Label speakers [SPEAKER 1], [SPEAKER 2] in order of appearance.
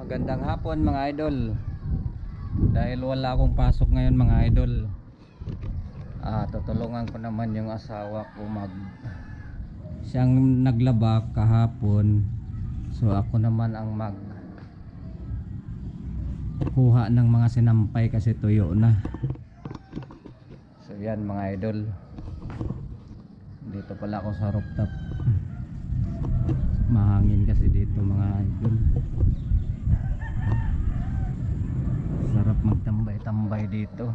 [SPEAKER 1] Magandang hapon mga idol. Dahil wala akong pasok ngayon mga idol. Ah, tutulungan ko naman yung asawa ko mag siyang naglaba kahapon. So ako naman ang mag kuha ng mga sinampay kasi tuyo na. So yan mga idol. Dito pala ako sa rooftop. Mahangin kasi dito mga idol. Dito.